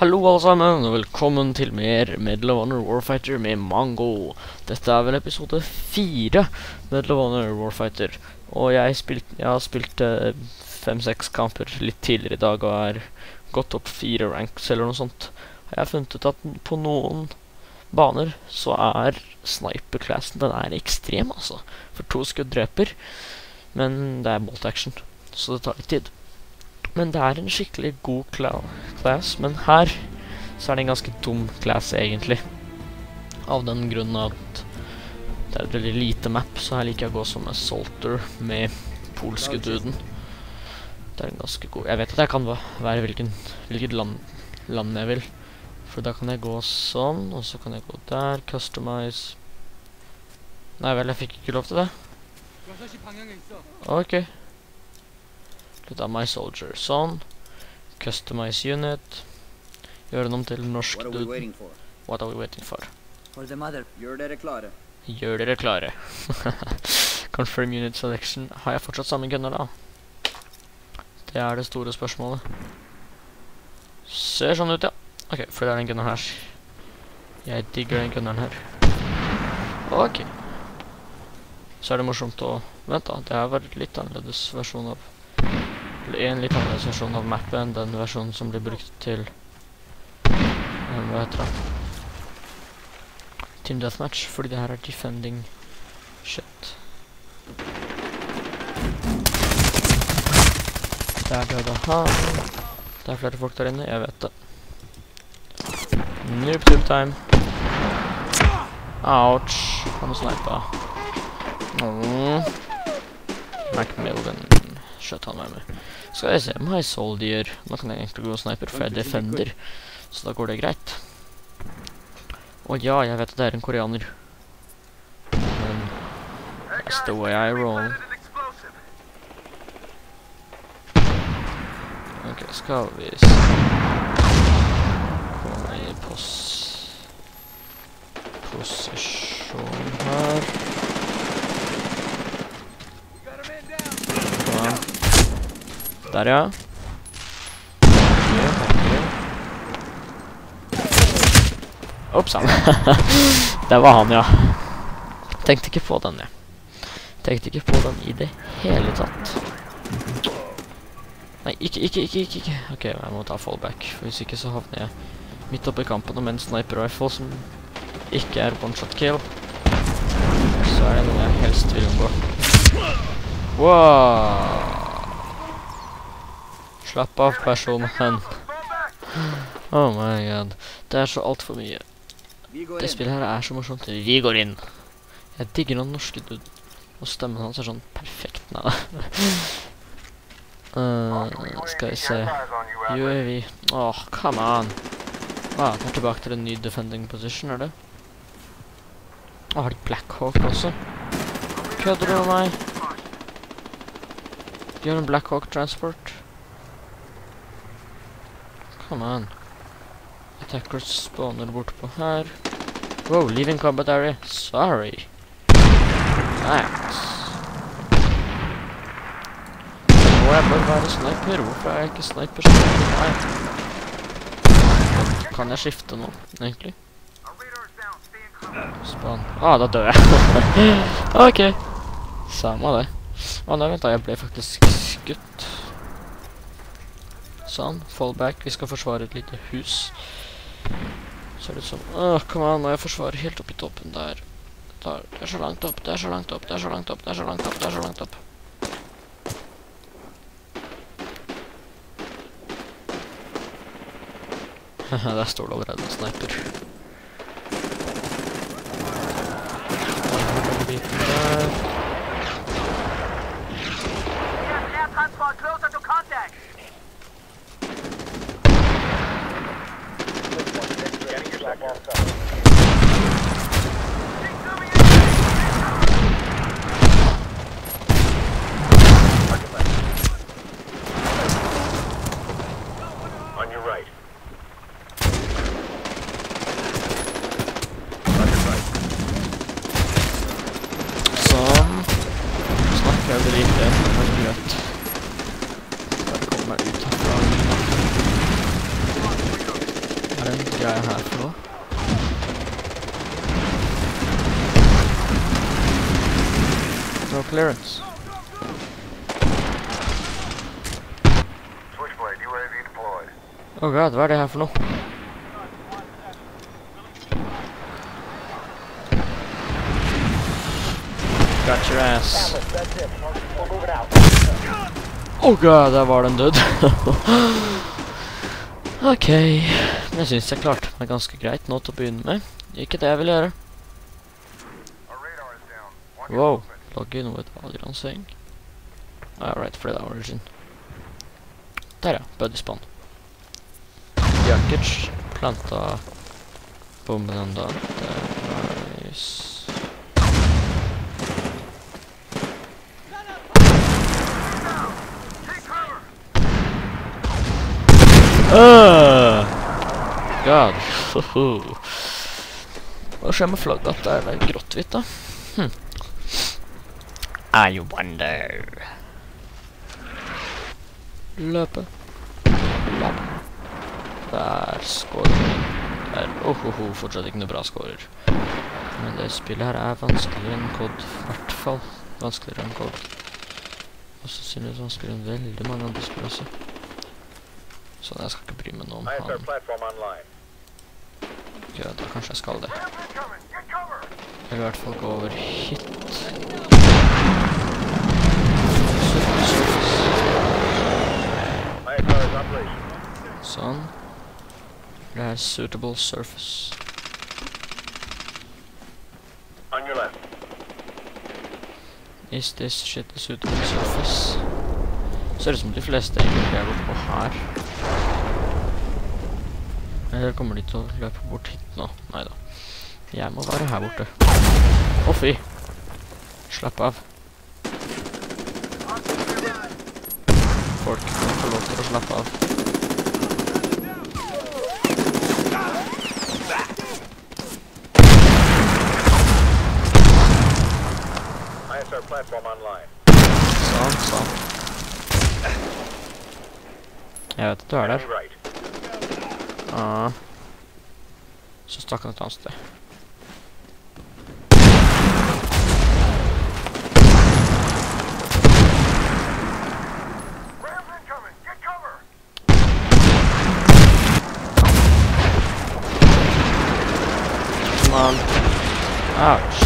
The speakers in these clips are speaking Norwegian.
Hallo alle sammen, og velkommen til mer Medal of Honor Warfighter med Mango. Dette er vel episode 4 Medal of Honor Warfighter. Og jeg, spilt, jeg har spilt 5-6 kamper litt tidligere i dag og er gått opp 4 ranks eller noe sånt. Jeg har funnet ut at på noen baner så er sniper-classen den er ekstrem, altså. For to skudd dreper, men det er bolt action, så det tar litt tid. Men det er en skikkelig god class, men her så er det en ganske dum class egentlig. Av den grunnen at det er et veldig lite map, så her liker jeg å gå som Assaulter med polske duden. Det er en ganske god Jeg vet at jeg kan være hvilken, hvilket land, land jeg vil. For da kan jeg gå sånn, og så kan jeg gå der, customize Nei vel, jeg fikk ikke lov til det. Ok. Litt av My Soldier. Sånn. Customize unit. Gjøre den om til norsk dud. What are we waiting for? For the mother. Gjør dere klare. Gjør dere klare. Confirm unit selection. Har jeg fortsatt samme gunner da? Det er det store spørsmålet. Ser sånn ut, ja. Ok, for det er den gunneren her. Jeg digger den gunneren her. Ok. Så er det morsomt å... Vent da, det her var litt annerledes versjon av... En litt annerledes versjon av mappet enn den versjonen som blir brukt til... Um, hva heter det? Team Deathmatch, fordi det her er defending shit. Der døde han. Det er flere folk der inne, jeg vet det. Noob tube time. Ouch. Han snipa. Åh. Macmillan. Skjøt han meg med. Skal vi se, My Soldier. Nå kan jeg egentlig gå sniper, for jeg er defender. Så da går det greit. Å ja, jeg vet at det er en koreaner. Men that's the way I roll. Ok, skal vi se Komme i pos... Posisjon her. Kom an. Der, ja. Oppsann. det var han, ja. Tenkte ikke på den, jeg. Tenkte ikke på den i det hele tatt. Nei, ikke, ikke, ikke, ikke, ikke. Ok, jeg må ta fallback, for hvis ikke så havner jeg midt oppe i kampen med en sniper rifle som ikke er one-shot kill. Så er det noe jeg helst vil unngå. Wow! Slapp av, personen. Oh my god. Det er så alt for mye. Det spillet her er så morsomt. Vi går inn. Jeg digger noen norske dude. Og stemmen hans er sånn perfekt. Nei. Uh, skal vi se. UAV. Åh, come on. Ah, det er tilbake til en ny defending position, er det? Åh, har de Black Hawk også? Kødder du med meg? Har en Black Hawk transport. Come on. Attackers spawner bortpå her. Wow, leaving combat area. Sorry. Thanks. Må jeg bare være sniper? Hvorfor er jeg ikke sniper Nei. Kan jeg skifte nå, egentlig? Spawn. Ah, da dør jeg. ok. Samme det. Å nei, vent da, jeg ble faktisk. Sånn, fallback. Vi skal forsvare et lite hus. Ser det sånn, Åh, kom an, nå jeg forsvarer helt opp i toppen. Der. Det er så langt opp, det er så langt opp, det er så langt opp, det er så langt opp, det er så langt opp. Der står det allerede en sniper. Der. Air transport closer to contact. On your right. Sånn. Snakker jeg vel ikke med grøt. Bare kom meg ut herfra. greia her for noe? No clearance. Switchblade, UAV deployed. Oh god, hva er det her for noe? Got your ass. Oh god, der var den død. ok, men jeg synes jeg klarte meg ganske greit nå til å begynne med. Ikke det jeg vil gjøre. Wow, noe et valgransing. Alright, for det er origin. Der ja, buddy spawn. Jakic planta bomben enda. Det er nice. Uh, God. Hva skjer med flagget det er grått-hvitt da? Hm. I wonder. Løpe. Løpe. Der skårer vi. Der. Oh, oh, oh, fortsatt ikke noe bra skårer. Men det spillet her er vanskeligere enn COD. I hvert fall vanskeligere enn COD. Og så synes jeg vanskeligere enn veldig mange andre spill også. Sånn, jeg skal ikke bry meg noe om han. Ja, da kanskje jeg skal det. Eller i hvert fall gå over hit. Sånn. Det er suitable surface. On your left. Is this shit a suitable surface? Ser ut som de fleste egentlig er borte på her. Eller kommer de til å løpe bort hit nå? Neida. Jeg må være her borte. Å fy! Slapp av. Folk får få lov til å slappe av. Sånn, sånn. Jeg vet at du er der. Ah. Så stakk han et annet sted. Ouch.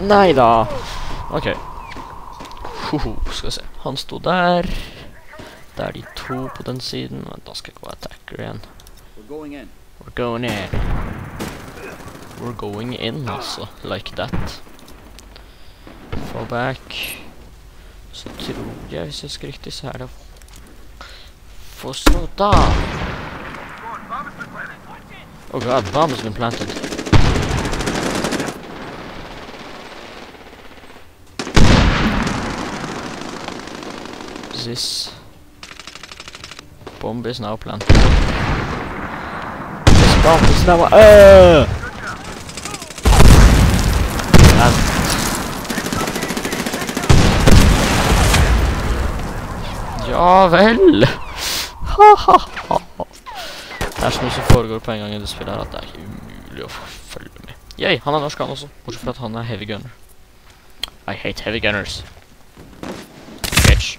Nei da. Ok. Hoho, skal vi se. Han sto der. Det er de to på den siden. Men da skal jeg gå attacker igjen. We're going in. We're going in. We're going in, altså. Like that. Fall back. Så tror jeg, hvis jeg husker riktig, så er det Få stå da Oh god, bomb has been planted. This bomb is now planted. This bomb is now uh! Ja vel! Ha-ha-ha. Det er så mye som foregår på en gang i det spillet her at det er ikke umulig å forfølge følge med. Yay, han er norsk han også, bortsett fra at han er heavy gunner. I hate heavy gunners. Bitch.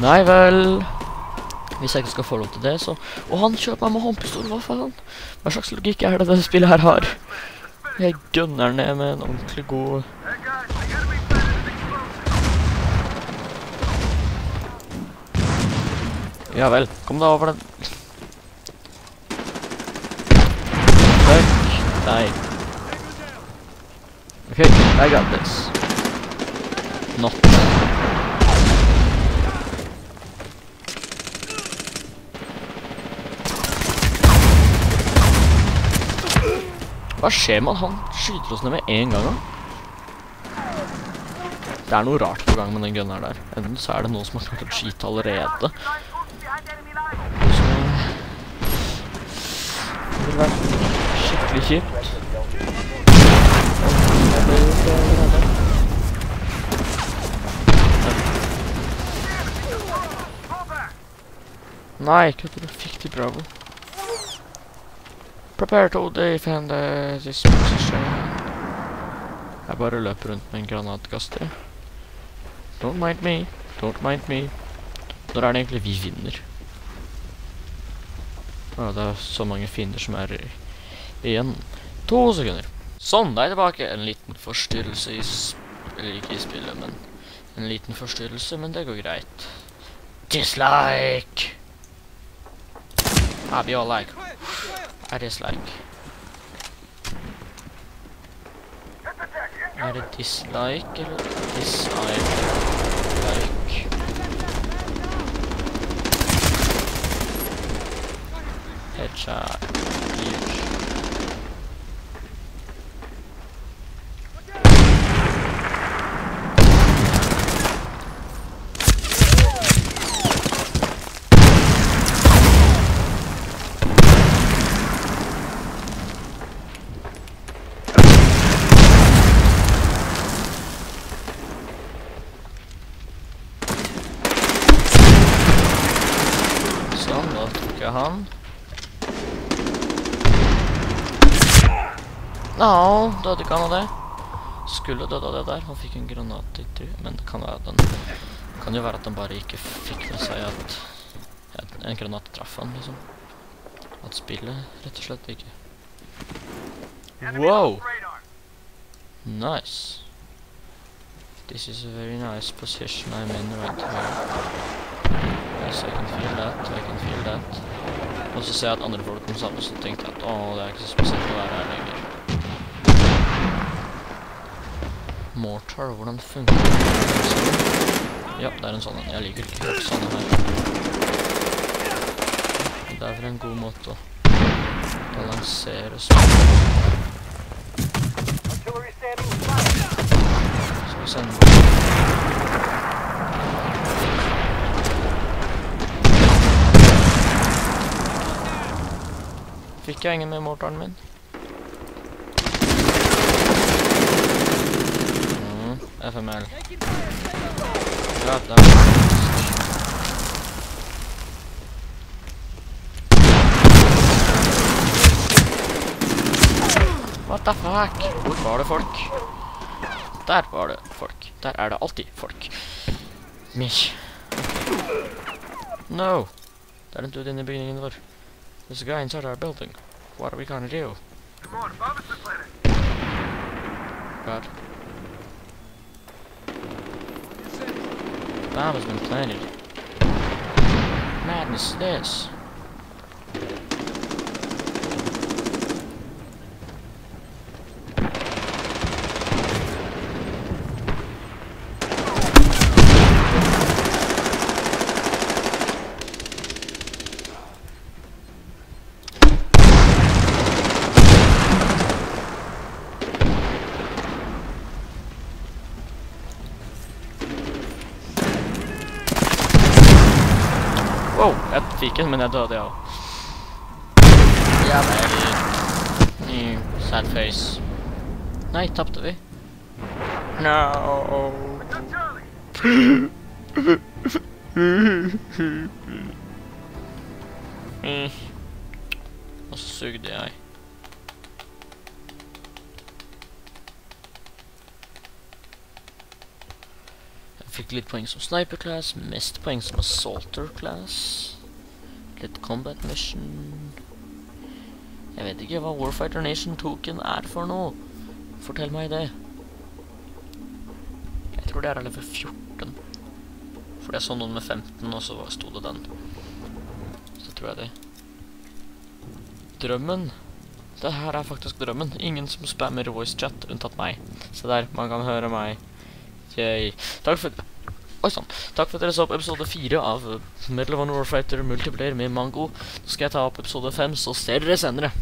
Nei vel. Hvis jeg ikke skal få lov til det, så Og han kjøper meg med håndpistol, hva faen? Hva slags logikk er det det spillet her har? Jeg gunner ned med en ordentlig god. Ja vel, kom deg over den. Fuck deg. Okay, I got this. Not. Hva skjer med han? han skyter oss ned med en gang da? Det er noe rart på gang med den gunneren der. Enten så er det noen som har klart å skyte allerede. Det ville vært skikkelig kjipt. Nei, ikke at du? Fikk de Bravo. Prepare to defend uh, this position. Jeg bare løper rundt med en granatkaster. Don't mind me. Don't mind me. Når er det egentlig vi vinner? Å, det er så mange fiender som er igjen. To sekunder. Sånn, da er jeg tilbake. En liten forstyrrelse i. Eller ikke i spillet, men en liten forstyrrelse, men det går greit. Dislike! Ah, vi all like. I dislike. Er det dislike eller dislike? Like. Headshot. Nå, døde ikke han av det. Skulle døde av det der. Han fikk en granat i trynet, men det kan være at den kan jo være at han bare ikke fikk med seg at at en granat traff han, liksom. At spillet rett og slett ikke Wow! Nice. This is a very nice position I'm in right here. Yes, I can feel that, I can feel that. Og så ser jeg at andre folk kom sammen, så tenkte jeg at åh, det er ikke så spesielt å være her lenger. Mortar, hvordan funker det? Sånn. Ja, det er en sånn en. Jeg liker ikke helt sånne her. Det er vel en god måte å balansere spill. Artillery. Skal vi sende Fikk jeg ingen med mortaren min? FML. Det er What the fuck? Hvor var det folk? Der var det folk. Der er det alltid folk. Mich. No! Det er en dude inne i bygningen vår. There's a guy inside our building. What are we gonna do? Come on, bomb has been planted! God. Bomb has been planted. Madness is this. Jeg fikk en, men jeg døde, ja. Ja vel. Mm, sad face. Nei, tapte vi? No. Got Charlie! Mm. Og så sugde jeg. Jeg fikk litt poeng som sniper class, mest poeng som assaulter class. Litt combat mission. Jeg vet ikke hva Warfighter Nation token er for noe. Fortell meg det. Jeg tror det er level 14. For jeg så noen med 15, og så sto det den. Så tror jeg det. Drømmen. Det her er faktisk drømmen. Ingen som spammer voice chat unntatt meg. Se der, man kan høre meg. Yay. Takk for Oi sann. Takk for at dere så opp episode 4 av Medal of Honor Warfighter Multiplayer med Mango. Nå skal jeg ta opp episode 5, så ser dere senere.